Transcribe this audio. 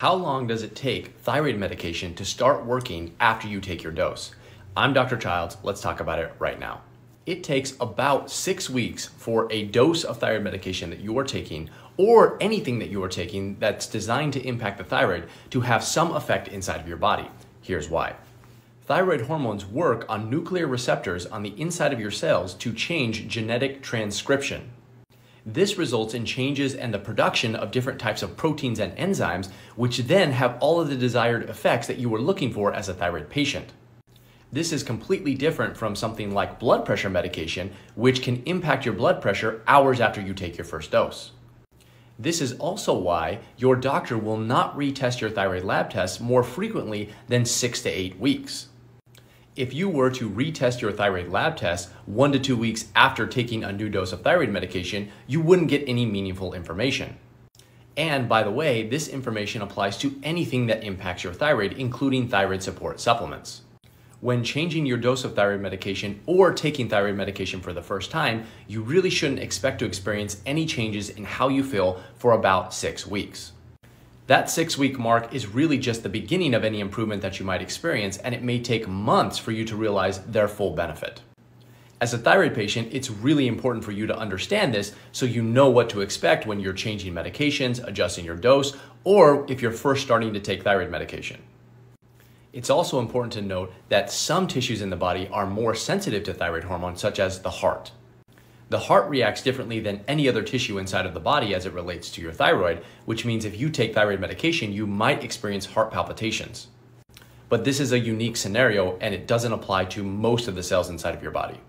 How long does it take thyroid medication to start working after you take your dose? I'm Dr. Childs. Let's talk about it right now. It takes about six weeks for a dose of thyroid medication that you are taking, or anything that you are taking that's designed to impact the thyroid, to have some effect inside of your body. Here's why. Thyroid hormones work on nuclear receptors on the inside of your cells to change genetic transcription. This results in changes in the production of different types of proteins and enzymes, which then have all of the desired effects that you were looking for as a thyroid patient. This is completely different from something like blood pressure medication, which can impact your blood pressure hours after you take your first dose. This is also why your doctor will not retest your thyroid lab tests more frequently than six to eight weeks if you were to retest your thyroid lab test one to two weeks after taking a new dose of thyroid medication, you wouldn't get any meaningful information. And by the way, this information applies to anything that impacts your thyroid, including thyroid support supplements. When changing your dose of thyroid medication or taking thyroid medication for the first time, you really shouldn't expect to experience any changes in how you feel for about six weeks. That six week mark is really just the beginning of any improvement that you might experience, and it may take months for you to realize their full benefit. As a thyroid patient, it's really important for you to understand this so you know what to expect when you're changing medications, adjusting your dose, or if you're first starting to take thyroid medication. It's also important to note that some tissues in the body are more sensitive to thyroid hormone, such as the heart. The heart reacts differently than any other tissue inside of the body as it relates to your thyroid, which means if you take thyroid medication, you might experience heart palpitations. But this is a unique scenario and it doesn't apply to most of the cells inside of your body.